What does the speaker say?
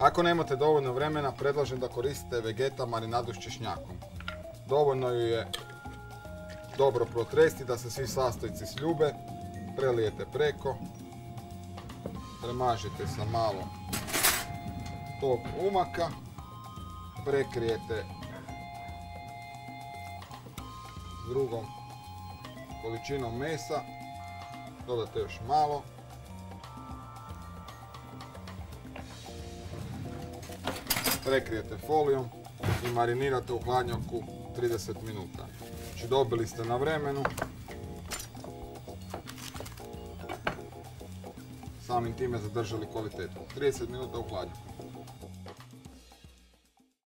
Ako nemate dovoljno vremena, predlažem da koristite vegeta marinadu s češnjakom. Dovoljno ju je dobro protresti da se svi sastojci sljube, prelijete preko, premažite sa malo tog umaka, prekrijete drugom količinom mesa, dodate još malo, prekrijete folijom i marinirate u hladnjaku 30 minuta. Znači dobili ste na vremenu. Samim time zadržali kvalitetu. 30 minuta u hladnjaku.